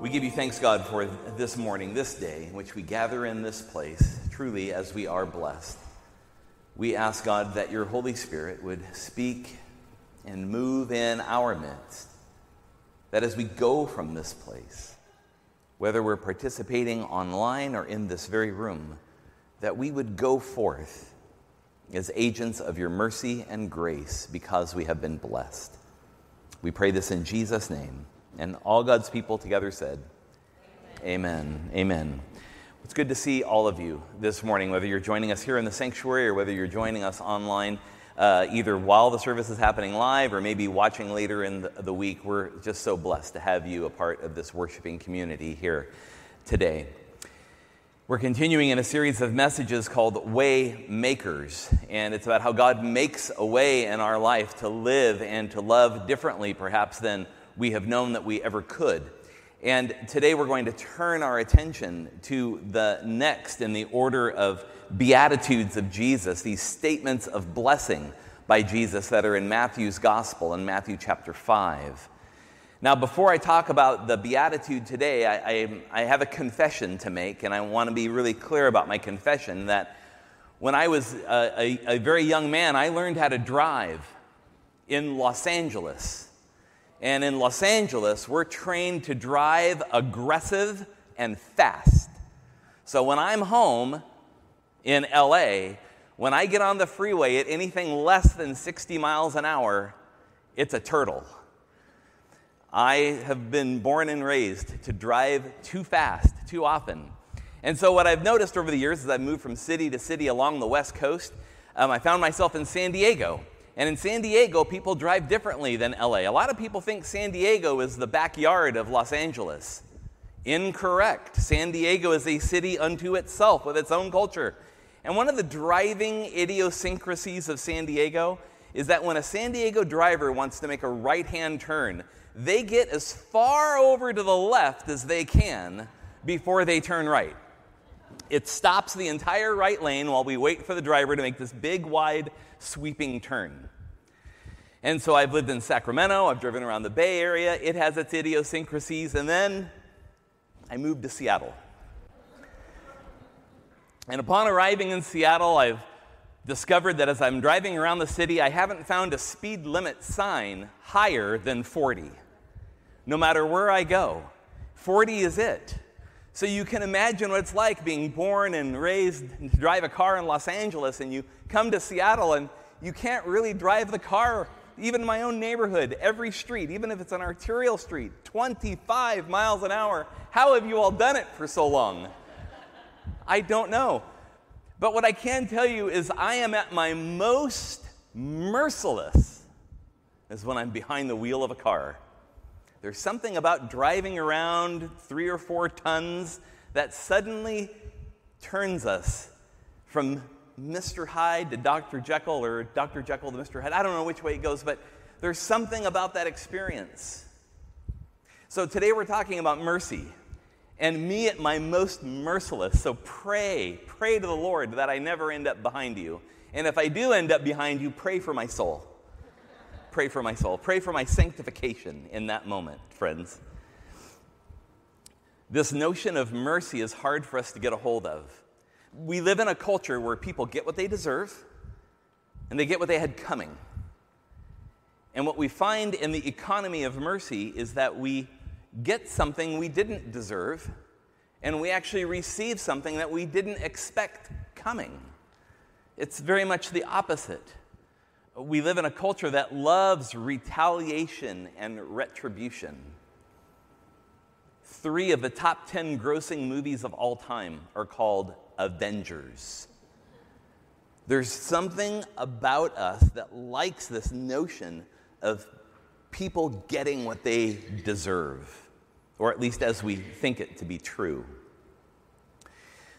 We give you thanks, God, for this morning, this day, in which we gather in this place, truly as we are blessed. We ask, God, that your Holy Spirit would speak and move in our midst. That as we go from this place, whether we're participating online or in this very room, that we would go forth as agents of your mercy and grace because we have been blessed. We pray this in Jesus' name. And all God's people together said, Amen. Amen. Amen. It's good to see all of you this morning, whether you're joining us here in the sanctuary or whether you're joining us online, uh, either while the service is happening live or maybe watching later in the, the week. We're just so blessed to have you a part of this worshiping community here today. We're continuing in a series of messages called Way Makers, and it's about how God makes a way in our life to live and to love differently, perhaps, than we have known that we ever could. And today we're going to turn our attention to the next in the order of Beatitudes of Jesus, these statements of blessing by Jesus that are in Matthew's Gospel in Matthew chapter 5. Now, before I talk about the Beatitude today, I, I, I have a confession to make, and I want to be really clear about my confession that when I was a, a, a very young man, I learned how to drive in Los Angeles. And in Los Angeles, we're trained to drive aggressive and fast. So when I'm home in LA, when I get on the freeway at anything less than 60 miles an hour, it's a turtle. I have been born and raised to drive too fast, too often. And so, what I've noticed over the years as I've moved from city to city along the West Coast, um, I found myself in San Diego. And in San Diego, people drive differently than LA. A lot of people think San Diego is the backyard of Los Angeles. Incorrect. San Diego is a city unto itself with its own culture. And one of the driving idiosyncrasies of San Diego is that when a San Diego driver wants to make a right hand turn, they get as far over to the left as they can before they turn right. It stops the entire right lane while we wait for the driver to make this big, wide, sweeping turn. And so I've lived in Sacramento, I've driven around the Bay Area, it has its idiosyncrasies, and then I moved to Seattle. And upon arriving in Seattle, I've discovered that as I'm driving around the city, I haven't found a speed limit sign higher than 40. No matter where I go, 40 is it. So you can imagine what it's like being born and raised to drive a car in Los Angeles, and you come to Seattle and you can't really drive the car, even in my own neighborhood, every street, even if it's an arterial street, 25 miles an hour. How have you all done it for so long? I don't know. But what I can tell you is I am at my most merciless is when I'm behind the wheel of a car. There's something about driving around three or four tons that suddenly turns us from Mr. Hyde to Dr. Jekyll or Dr. Jekyll to Mr. Hyde. I don't know which way it goes, but there's something about that experience. So today we're talking about mercy and me at my most merciless. So pray, pray to the Lord that I never end up behind you. And if I do end up behind you, pray for my soul pray for my soul. Pray for my sanctification in that moment, friends. This notion of mercy is hard for us to get a hold of. We live in a culture where people get what they deserve and they get what they had coming. And what we find in the economy of mercy is that we get something we didn't deserve and we actually receive something that we didn't expect coming. It's very much the opposite we live in a culture that loves retaliation and retribution. Three of the top 10 grossing movies of all time are called Avengers. There's something about us that likes this notion of people getting what they deserve, or at least as we think it to be true.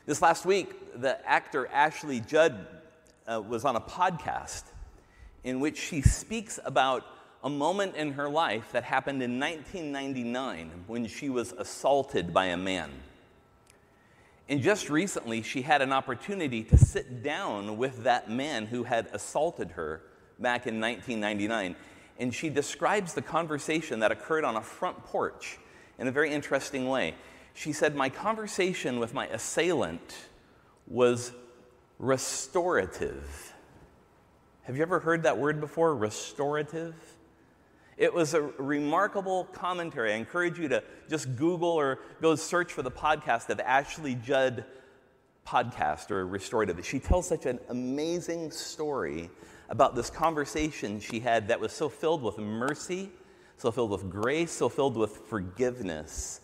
This last week, the actor Ashley Judd uh, was on a podcast in which she speaks about a moment in her life that happened in 1999 when she was assaulted by a man. And just recently, she had an opportunity to sit down with that man who had assaulted her back in 1999. And she describes the conversation that occurred on a front porch in a very interesting way. She said, My conversation with my assailant was restorative. Have you ever heard that word before? Restorative? It was a remarkable commentary. I encourage you to just Google or go search for the podcast of Ashley Judd podcast or restorative. She tells such an amazing story about this conversation she had that was so filled with mercy, so filled with grace, so filled with forgiveness.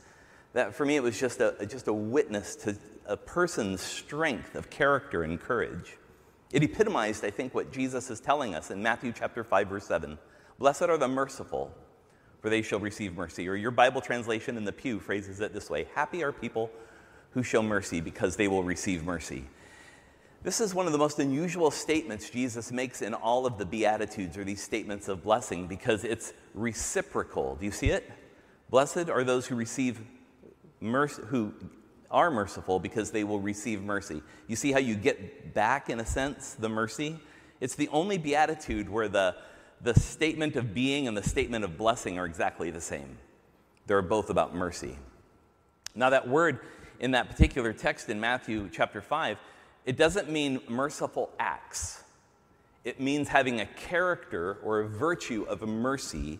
That for me, it was just a, just a witness to a person's strength of character and courage. It epitomized, I think, what Jesus is telling us in Matthew chapter 5, verse 7. Blessed are the merciful, for they shall receive mercy. Or your Bible translation in the Pew phrases it this way Happy are people who show mercy because they will receive mercy. This is one of the most unusual statements Jesus makes in all of the Beatitudes or these statements of blessing because it's reciprocal. Do you see it? Blessed are those who receive mercy, who are merciful because they will receive mercy. You see how you get back, in a sense, the mercy? It's the only beatitude where the the statement of being and the statement of blessing are exactly the same. They're both about mercy. Now, that word in that particular text in Matthew chapter 5, it doesn't mean merciful acts. It means having a character or a virtue of mercy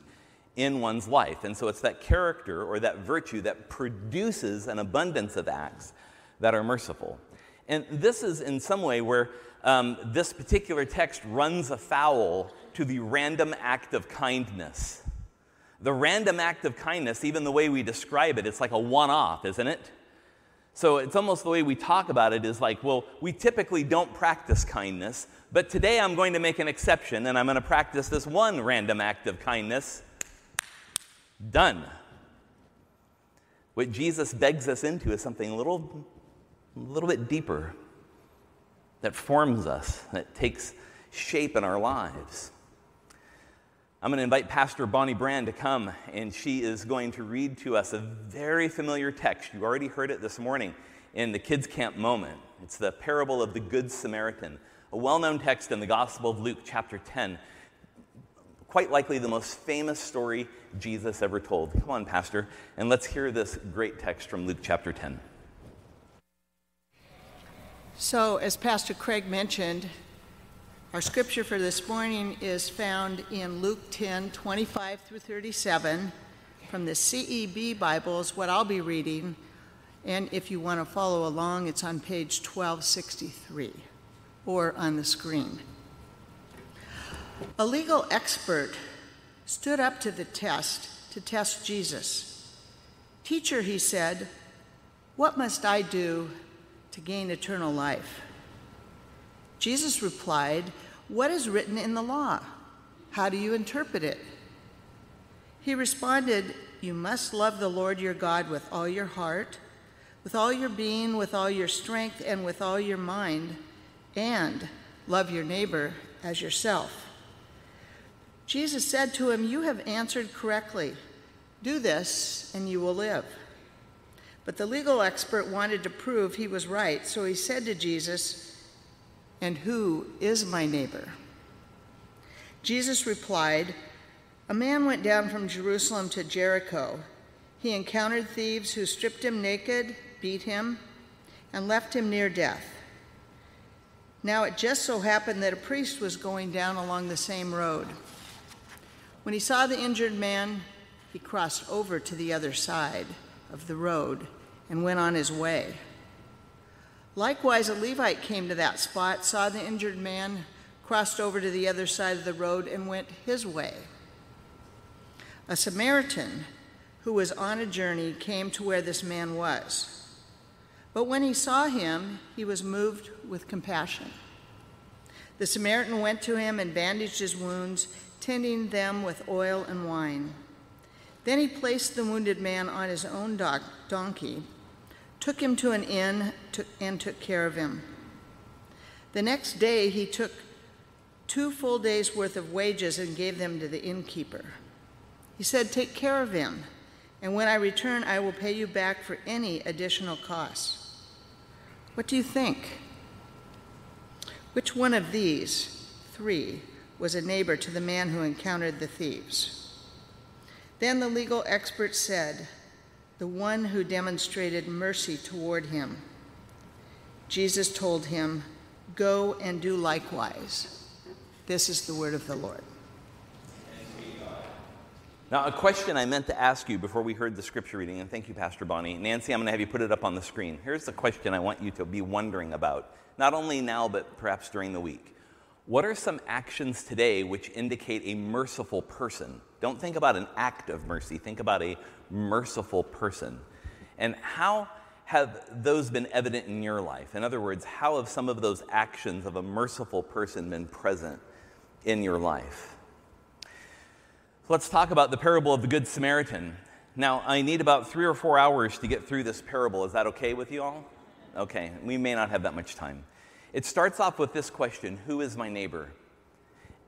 in one's life. And so it's that character or that virtue that produces an abundance of acts that are merciful. And this is in some way where um, this particular text runs afoul to the random act of kindness. The random act of kindness, even the way we describe it, it's like a one off, isn't it? So it's almost the way we talk about it is like, well, we typically don't practice kindness, but today I'm going to make an exception and I'm going to practice this one random act of kindness. Done. What Jesus begs us into is something a little, a little bit deeper that forms us, that takes shape in our lives. I'm going to invite Pastor Bonnie Brand to come, and she is going to read to us a very familiar text. You already heard it this morning in the kids' camp moment. It's the parable of the Good Samaritan, a well known text in the Gospel of Luke, chapter 10. Quite likely the most famous story Jesus ever told. Come on, Pastor, and let's hear this great text from Luke chapter 10. So, as Pastor Craig mentioned, our scripture for this morning is found in Luke 10 25 through 37 from the CEB Bibles, what I'll be reading. And if you want to follow along, it's on page 1263 or on the screen. A legal expert stood up to the test to test Jesus. Teacher, he said, what must I do to gain eternal life? Jesus replied, What is written in the law? How do you interpret it? He responded, You must love the Lord your God with all your heart, with all your being, with all your strength, and with all your mind, and love your neighbor as yourself. Jesus said to him, You have answered correctly. Do this, and you will live. But the legal expert wanted to prove he was right, so he said to Jesus, and who is my neighbor? Jesus replied, A man went down from Jerusalem to Jericho. He encountered thieves who stripped him naked, beat him, and left him near death. Now it just so happened that a priest was going down along the same road. When he saw the injured man, he crossed over to the other side of the road and went on his way. Likewise, a Levite came to that spot, saw the injured man, crossed over to the other side of the road, and went his way. A Samaritan who was on a journey came to where this man was. But when he saw him, he was moved with compassion. The Samaritan went to him and bandaged his wounds, tending them with oil and wine. Then he placed the wounded man on his own donkey took him to an inn and took care of him. The next day, he took two full days' worth of wages and gave them to the innkeeper. He said, Take care of him, and when I return, I will pay you back for any additional costs. What do you think? Which one of these three was a neighbor to the man who encountered the thieves? Then the legal expert said, The one who demonstrated mercy toward him. Jesus told him, Go and do likewise. This is the word of the Lord. Now, a question I meant to ask you before we heard the scripture reading, and thank you, Pastor Bonnie. Nancy, I'm going to have you put it up on the screen. Here's the question I want you to be wondering about, not only now, but perhaps during the week. What are some actions today which indicate a merciful person? Don't think about an act of mercy, think about a merciful person. And how have those been evident in your life? In other words, how have some of those actions of a merciful person been present in your life? Let's talk about the parable of the Good Samaritan. Now, I need about three or four hours to get through this parable. Is that okay with you all? Okay, we may not have that much time. It starts off with this question Who is my neighbor?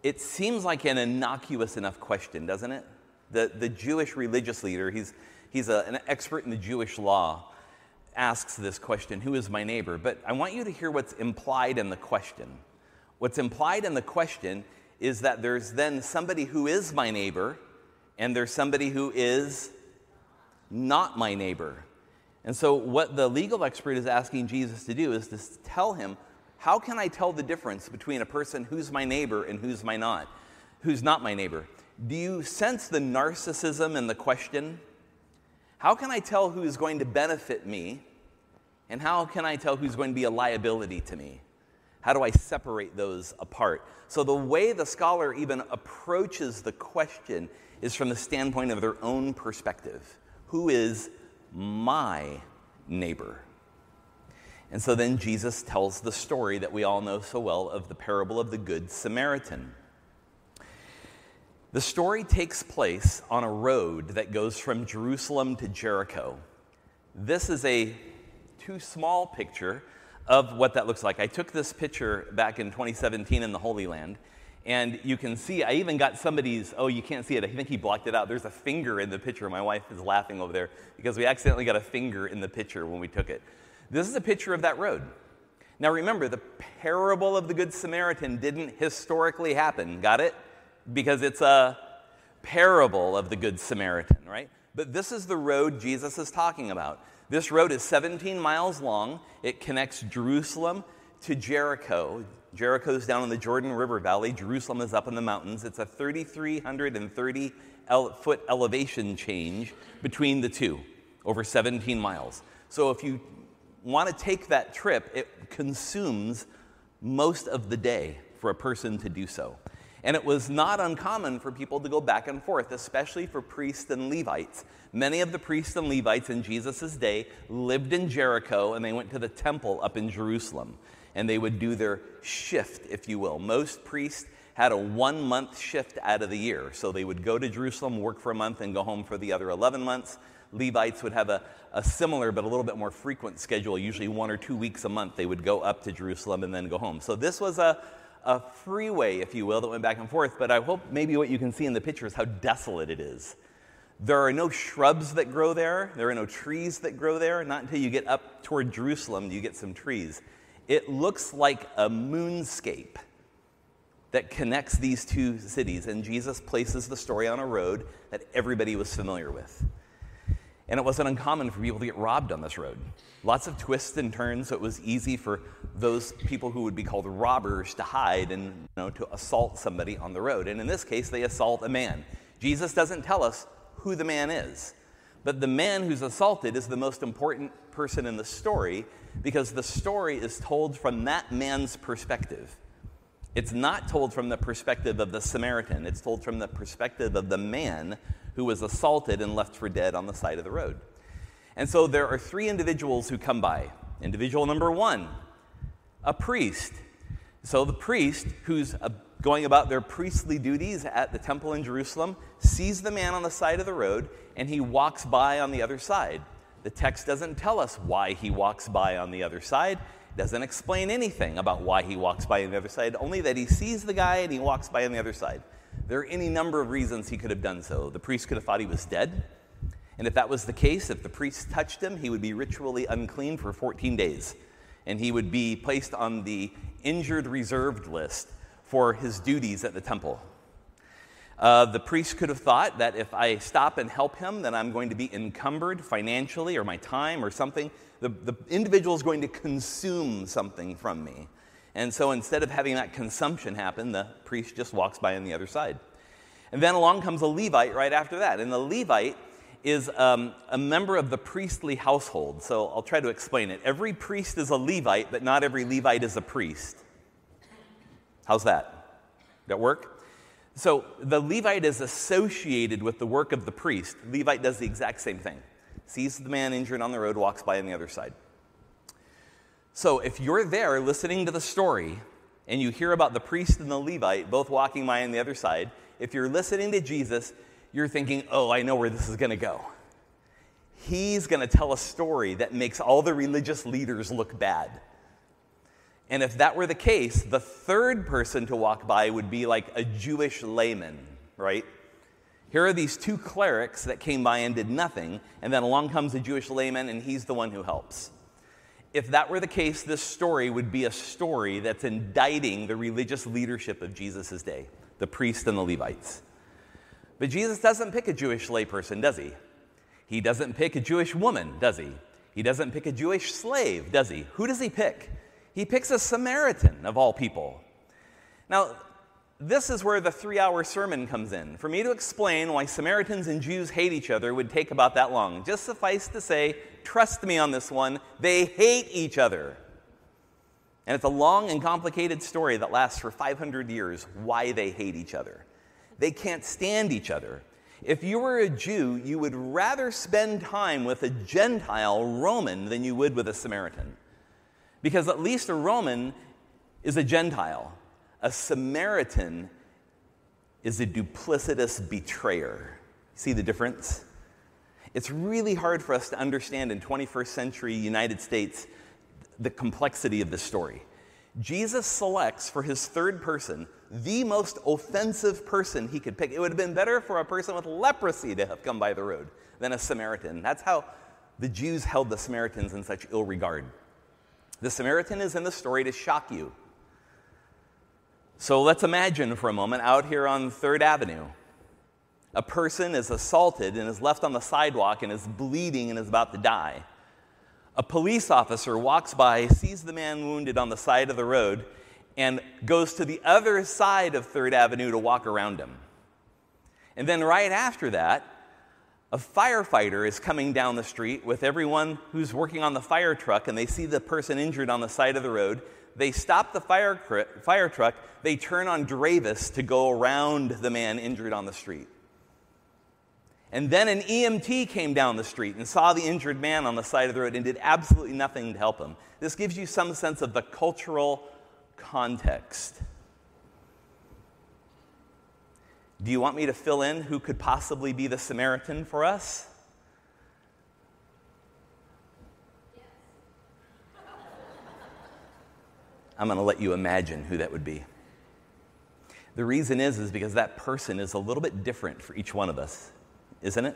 It seems like an innocuous enough question, doesn't it? The, the Jewish religious leader, he's, he's a, an expert in the Jewish law, asks this question Who is my neighbor? But I want you to hear what's implied in the question. What's implied in the question is that there's then somebody who is my neighbor, and there's somebody who is not my neighbor. And so, what the legal expert is asking Jesus to do is to tell him, how can I tell the difference between a person who's my neighbor and who's my not, who's not my neighbor? Do you sense the narcissism in the question? How can I tell who is going to benefit me, and how can I tell who's going to be a liability to me? How do I separate those apart? So, the way the scholar even approaches the question is from the standpoint of their own perspective Who is my neighbor? And so then Jesus tells the story that we all know so well of the parable of the Good Samaritan. The story takes place on a road that goes from Jerusalem to Jericho. This is a too small picture of what that looks like. I took this picture back in 2017 in the Holy Land, and you can see, I even got somebody's, oh, you can't see it. I think he blocked it out. There's a finger in the picture. My wife is laughing over there because we accidentally got a finger in the picture when we took it. This is a picture of that road. Now remember, the parable of the Good Samaritan didn't historically happen. Got it? Because it's a parable of the Good Samaritan, right? But this is the road Jesus is talking about. This road is 17 miles long. It connects Jerusalem to Jericho. Jericho is down in the Jordan River Valley. Jerusalem is up in the mountains. It's a 3,330 foot elevation change between the two, over 17 miles. So if you want to take that trip, it consumes most of the day for a person to do so. And it was not uncommon for people to go back and forth, especially for priests and Levites. Many of the priests and Levites in Jesus' day lived in Jericho and they went to the temple up in Jerusalem. And they would do their shift, if you will. Most priests had a one month shift out of the year. So they would go to Jerusalem, work for a month, and go home for the other 11 months. Levites would have a, a similar but a little bit more frequent schedule, usually one or two weeks a month. They would go up to Jerusalem and then go home. So this was a, a freeway, if you will, that went back and forth. But I hope maybe what you can see in the picture is how desolate it is. There are no shrubs that grow there. There are no trees that grow there. Not until you get up toward Jerusalem do you get some trees. It looks like a moonscape that connects these two cities. And Jesus places the story on a road that everybody was familiar with. And it wasn't uncommon for people to get robbed on this road. Lots of twists and turns, so it was easy for those people who would be called robbers to hide and you know, to assault somebody on the road. And in this case, they assault a man. Jesus doesn't tell us who the man is, but the man who's assaulted is the most important person in the story because the story is told from that man's perspective. It's not told from the perspective of the Samaritan, it's told from the perspective of the man who was assaulted and left for dead on the side of the road. And so there are three individuals who come by. Individual number one, a priest. So the priest, who's uh, going about their priestly duties at the temple in Jerusalem, sees the man on the side of the road and he walks by on the other side. The text doesn't tell us why he walks by on the other side. Doesn't explain anything about why he walks by on the other side, only that he sees the guy and he walks by on the other side. There are any number of reasons he could have done so. The priest could have thought he was dead. And if that was the case, if the priest touched him, he would be ritually unclean for 14 days. and he would be placed on the injured reserved list for his duties at the temple. Uh, the priest could have thought that if I stop and help him, then I'm going to be encumbered financially or my time or something. The, the individual is going to consume something from me. And so instead of having that consumption happen, the priest just walks by on the other side. And then along comes a Levite right after that. And the Levite is um, a member of the priestly household. So I'll try to explain it. Every priest is a Levite, but not every Levite is a priest. How's that? That work? So the Levite is associated with the work of the priest. Levite does the exact same thing. Sees the man injured on the road, walks by on the other side. So if you're there listening to the story and you hear about the priest and the Levite both walking by on the other side, if you're listening to Jesus, you're thinking, oh, I know where this is going to go. He's going to tell a story that makes all the religious leaders look bad. And if that were the case, the third person to walk by would be like a Jewish layman, right? Here are these two clerics that came by and did nothing, and then along comes a Jewish layman, and he's the one who helps. If that were the case, this story would be a story that's indicting the religious leadership of Jesus' day, the priests and the Levites. But Jesus doesn't pick a Jewish layperson, does he? He doesn't pick a Jewish woman, does he? He doesn't pick a Jewish slave, does he? Who does he pick? He picks a Samaritan, of all people. Now, this is where the three hour sermon comes in. For me to explain why Samaritans and Jews hate each other would take about that long. Just suffice to say, trust me on this one, they hate each other. And it's a long and complicated story that lasts for 500 years why they hate each other. They can't stand each other. If you were a Jew, you would rather spend time with a Gentile Roman than you would with a Samaritan. Because at least a Roman is a Gentile, a Samaritan is a duplicitous betrayer. See the difference? It's really hard for us to understand in 21st century United States the complexity of this story. Jesus selects for his third person the most offensive person he could pick. It would have been better for a person with leprosy to have come by the road than a Samaritan. That's how the Jews held the Samaritans in such ill regard. The Samaritan is in the story to shock you. So let's imagine for a moment out here on 3rd Avenue. A person is assaulted and is left on the sidewalk and is bleeding and is about to die. A police officer walks by, sees the man wounded on the side of the road, and goes to the other side of 3rd Avenue to walk around him. And then right after that, a firefighter is coming down the street with everyone who's working on the fire truck, and they see the person injured on the side of the road. They stop the fire, fire truck, they turn on Dravis to go around the man injured on the street. And then an EMT came down the street and saw the injured man on the side of the road and did absolutely nothing to help him. This gives you some sense of the cultural context. Do you want me to fill in who could possibly be the Samaritan for us? I'm going to let you imagine who that would be. The reason is is because that person is a little bit different for each one of us, isn't it?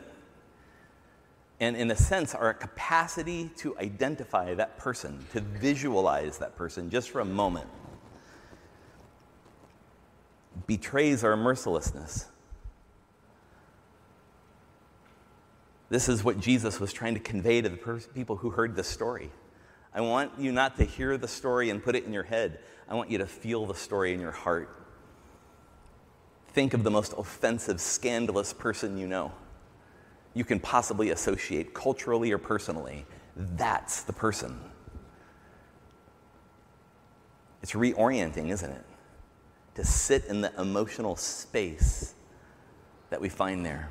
And in a sense, our capacity to identify that person, to visualize that person just for a moment, betrays our mercilessness. This is what Jesus was trying to convey to the people who heard this story. I want you not to hear the story and put it in your head. I want you to feel the story in your heart. Think of the most offensive, scandalous person you know. You can possibly associate culturally or personally. That's the person. It's reorienting, isn't it? to sit in the emotional space that we find there.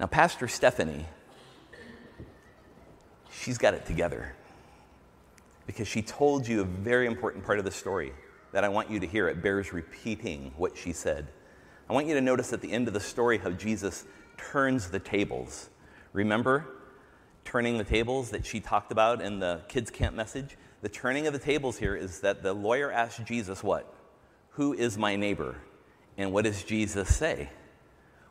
Now, Pastor Stephanie, she's got it together because she told you a very important part of the story that I want you to hear. It bears repeating what she said. I want you to notice at the end of the story how Jesus turns the tables. Remember turning the tables that she talked about in the kids' camp message? the turning of the tables here is that the lawyer asked Jesus, What? Who is my neighbor? And what does Jesus say?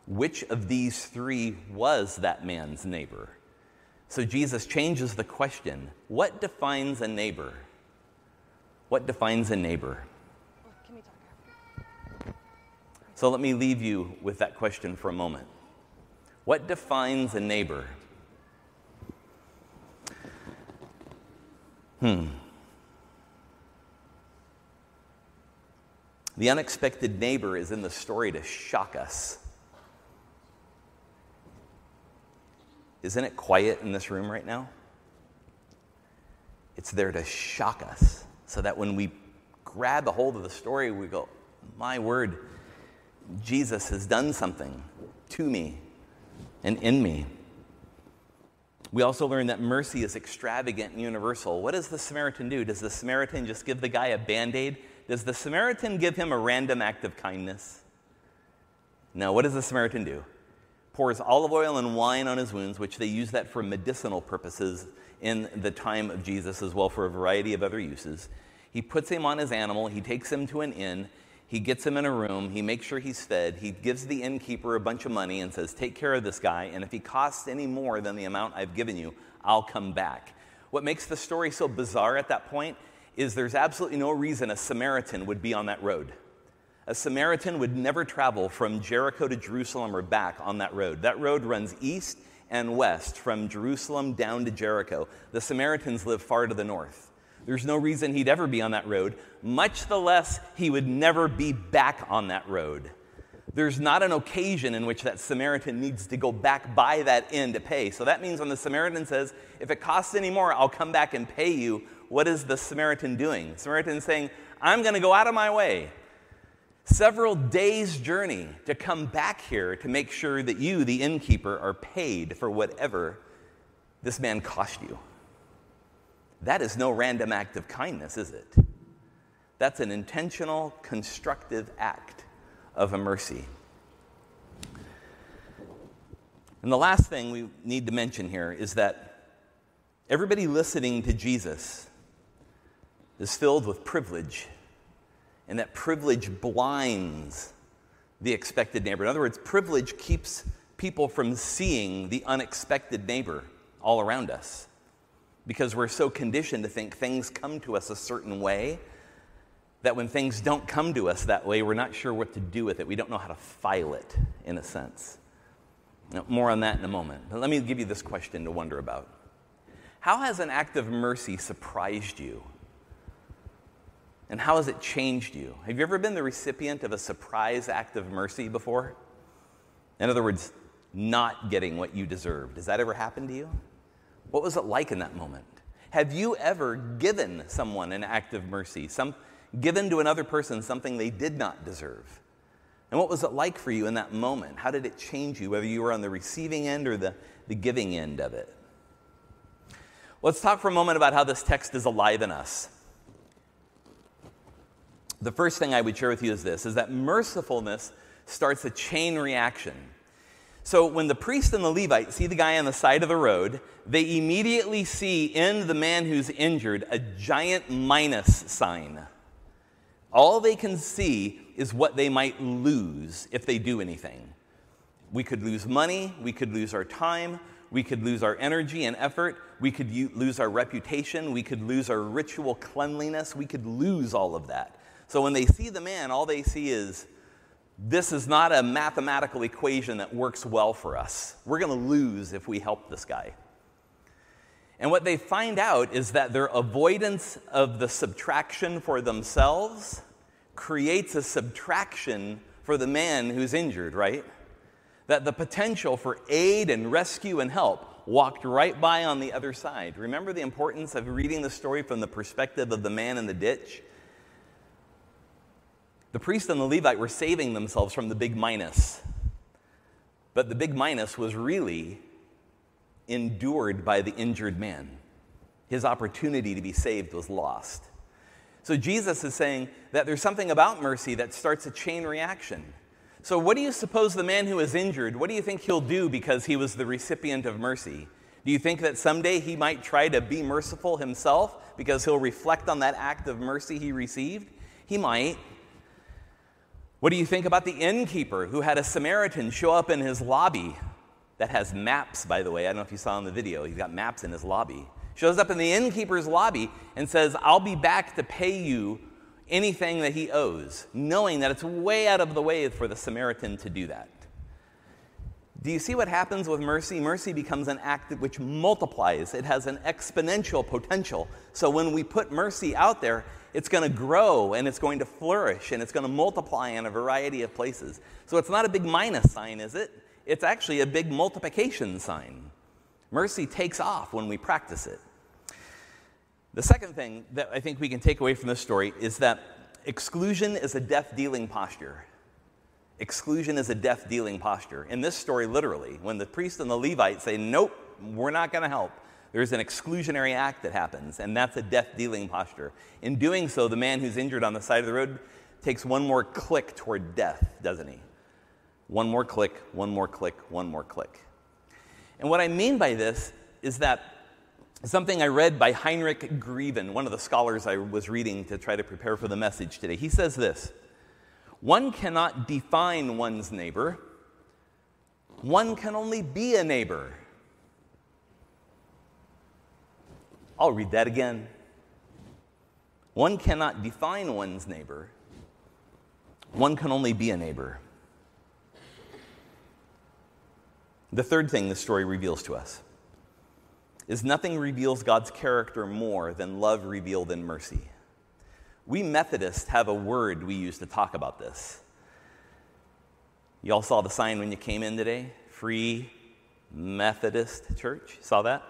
Which of these three was that man's neighbor? So Jesus changes the question what defines a neighbor? What defines a neighbor? So let me leave you with that question for a moment. What defines a neighbor? Hmm. The unexpected neighbor is in the story to shock us. Isn't it quiet in this room right now? It's there to shock us so that when we grab a hold of the story, we go, My word, Jesus has done something to me and in me. We also learn that mercy is extravagant and universal. What does the Samaritan do? Does the Samaritan just give the guy a band aid? Does the Samaritan give him a random act of kindness? No, what does the Samaritan do? Pours olive oil and wine on his wounds, which they use that for medicinal purposes in the time of Jesus as well for a variety of other uses. He puts him on his animal, he takes him to an inn, he gets him in a room, he makes sure he's fed, he gives the innkeeper a bunch of money and says, Take care of this guy, and if he costs any more than the amount I've given you, I'll come back. What makes the story so bizarre at that point is there's absolutely no reason a Samaritan would be on that road. A Samaritan would never travel from Jericho to Jerusalem or back on that road. That road runs east and west from Jerusalem down to Jericho. The Samaritans live far to the north. There's no reason he'd ever be on that road, much the less he would never be back on that road. There's not an occasion in which that Samaritan needs to go back by that inn to pay. So that means when the Samaritan says, If it costs any more, I'll come back and pay you, what is the Samaritan doing? The Samaritan is saying, I'm going to go out of my way several days' journey to come back here to make sure that you, the innkeeper, are paid for whatever this man cost you. That is no random act of kindness, is it? That's an intentional, constructive act of a mercy. And the last thing we need to mention here is that everybody listening to Jesus is filled with privilege and that privilege blinds the expected neighbor. In other words, privilege keeps people from seeing the unexpected neighbor all around us because we're so conditioned to think things come to us a certain way that when things don't come to us that way, we're not sure what to do with it. We don't know how to file it, in a sense. More on that in a moment. But let me give you this question to wonder about How has an act of mercy surprised you? And how has it changed you? Have you ever been the recipient of a surprise act of mercy before? In other words, not getting what you deserved. Has that ever happened to you? What was it like in that moment? Have you ever given someone an act of mercy, some, given to another person something they did not deserve? And what was it like for you in that moment? How did it change you, whether you were on the receiving end or the, the giving end of it? Let's talk for a moment about how this text is alive in us the first thing I would share with you is this is that mercifulness starts a chain reaction. So when the priest and the Levite see the guy on the side of the road, they immediately see in the man who's injured a giant minus sign. All they can see is what they might lose if they do anything. We could lose money, we could lose our time, we could lose our energy and effort, we could lose our reputation, we could lose our ritual cleanliness, we could lose all of that. So when they see the man, all they see is this is not a mathematical equation that works well for us. We're going to lose if we help this guy. And what they find out is that their avoidance of the subtraction for themselves creates a subtraction for the man who's injured, right? That the potential for aid and rescue and help walked right by on the other side. Remember the importance of reading the story from the perspective of the man in the ditch? The priest and the Levite were saving themselves from the big minus. But the big minus was really endured by the injured man. His opportunity to be saved was lost. So Jesus is saying that there's something about mercy that starts a chain reaction. So, what do you suppose the man who is injured, what do you think he'll do because he was the recipient of mercy? Do you think that someday he might try to be merciful himself because he'll reflect on that act of mercy he received? He might. What do you think about the innkeeper who had a Samaritan show up in his lobby that has maps, by the way. I don't know if you saw in the video. He's got maps in his lobby. Shows up in the innkeeper's lobby and says, I'll be back to pay you anything that he owes, knowing that it's way out of the way for the Samaritan to do that. Do you see what happens with mercy? Mercy becomes an act which multiplies, it has an exponential potential. So when we put mercy out there, it's going to grow and it's going to flourish and it's going to multiply in a variety of places. So it's not a big minus sign, is it? It's actually a big multiplication sign. Mercy takes off when we practice it. The second thing that I think we can take away from this story is that exclusion is a death dealing posture. Exclusion is a death dealing posture. In this story, literally, when the priest and the Levite say, Nope, we're not going to help, there's an exclusionary act that happens, and that's a death dealing posture. In doing so, the man who's injured on the side of the road takes one more click toward death, doesn't he? One more click, one more click, one more click. And what I mean by this is that something I read by Heinrich Greeven, one of the scholars I was reading to try to prepare for the message today. He says this One cannot define one's neighbor, one can only be a neighbor. I'll read that again. One cannot define one's neighbor, one can only be a neighbor. The third thing the story reveals to us is nothing reveals God's character more than love revealed in mercy. We Methodists have a word we use to talk about this. Y'all saw the sign when you came in today? Free Methodist Church. Saw that?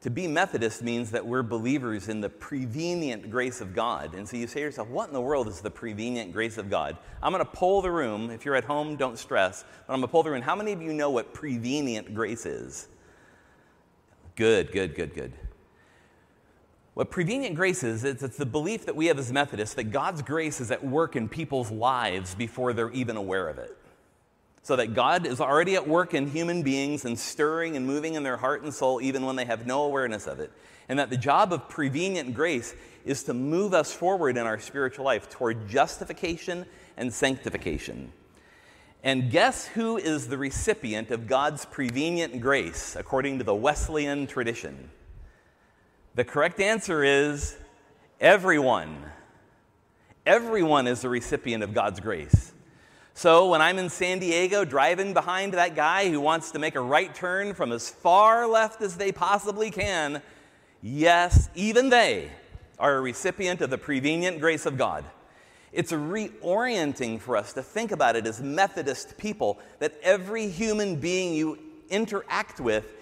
To be Methodist means that we're believers in the prevenient grace of God. And so you say to yourself, what in the world is the prevenient grace of God? I'm going to poll the room. If you're at home, don't stress. But I'm going to poll the room. How many of you know what prevenient grace is? Good, good, good, good. What prevenient grace is, it's, it's the belief that we have as Methodists that God's grace is at work in people's lives before they're even aware of it so that God is already at work in human beings and stirring and moving in their heart and soul even when they have no awareness of it. And that the job of prevenient grace is to move us forward in our spiritual life toward justification and sanctification. And guess who is the recipient of God's prevenient grace according to the Wesleyan tradition? The correct answer is everyone. Everyone is the recipient of God's grace. So when I'm in San Diego driving behind that guy who wants to make a right turn from as far left as they possibly can, yes, even they are a recipient of the prevenient grace of God. It's a reorienting for us to think about it as Methodist people that every human being you interact with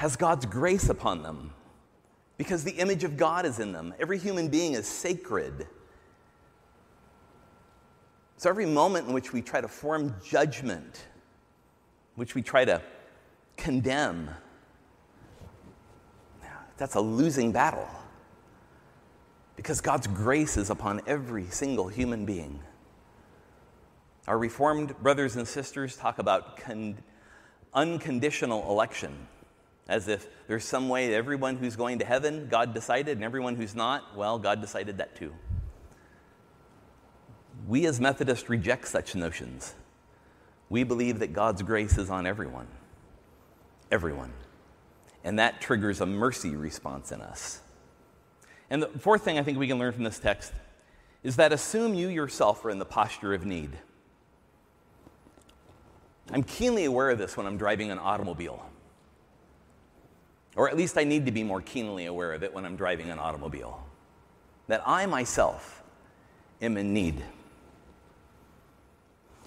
has God's grace upon them because the image of God is in them. Every human being is sacred. So every moment in which we try to form judgment, which we try to condemn, that's a losing battle. Because God's grace is upon every single human being. Our Reformed brothers and sisters talk about con- unconditional election, as if there's some way everyone who's going to heaven, God decided, and everyone who's not, well, God decided that too. We as Methodists reject such notions. We believe that God's grace is on everyone. Everyone. And that triggers a mercy response in us. And the fourth thing I think we can learn from this text is that assume you yourself are in the posture of need. I'm keenly aware of this when I'm driving an automobile. Or at least I need to be more keenly aware of it when I'm driving an automobile. That I myself am in need.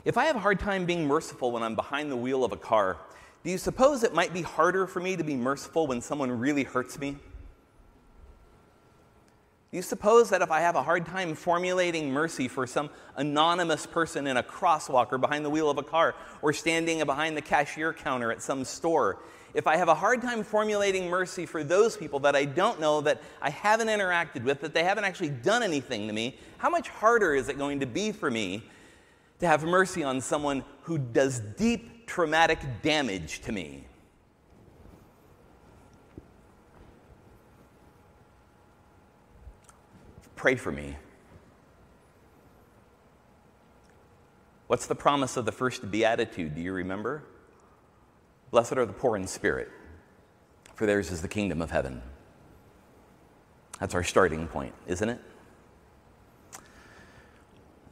If I have a hard time being merciful when I'm behind the wheel of a car, do you suppose it might be harder for me to be merciful when someone really hurts me? Do you suppose that if I have a hard time formulating mercy for some anonymous person in a crosswalk or behind the wheel of a car or standing behind the cashier counter at some store, if I have a hard time formulating mercy for those people that I don't know, that I haven't interacted with, that they haven't actually done anything to me, how much harder is it going to be for me to have mercy on someone who does deep traumatic damage to me. Pray for me. What's the promise of the first beatitude? Do you remember? Blessed are the poor in spirit, for theirs is the kingdom of heaven. That's our starting point, isn't it?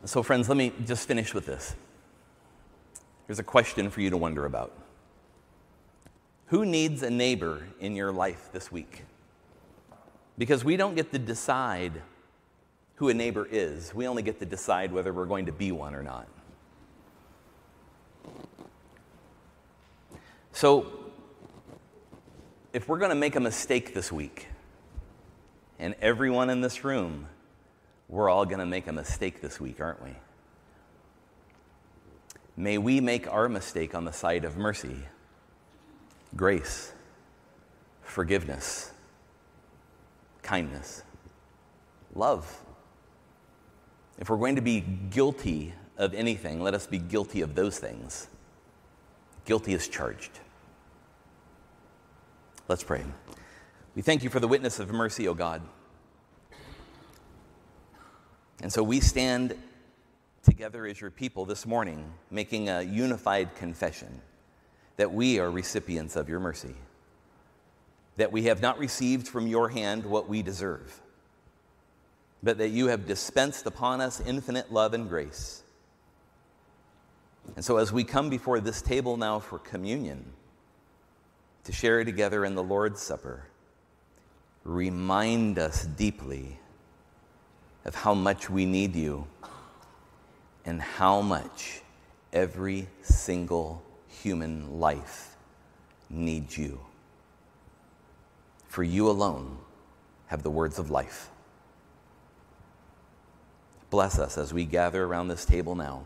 So, friends, let me just finish with this. Here's a question for you to wonder about Who needs a neighbor in your life this week? Because we don't get to decide who a neighbor is, we only get to decide whether we're going to be one or not. So, if we're going to make a mistake this week, and everyone in this room, we're all going to make a mistake this week, aren't we? May we make our mistake on the side of mercy, grace, forgiveness, kindness, love. If we're going to be guilty of anything, let us be guilty of those things. Guilty as charged. Let's pray. We thank you for the witness of mercy, O God. And so we stand together as your people this morning, making a unified confession that we are recipients of your mercy, that we have not received from your hand what we deserve, but that you have dispensed upon us infinite love and grace. And so, as we come before this table now for communion, to share together in the Lord's Supper, remind us deeply of how much we need you and how much every single human life needs you. For you alone have the words of life. Bless us as we gather around this table now.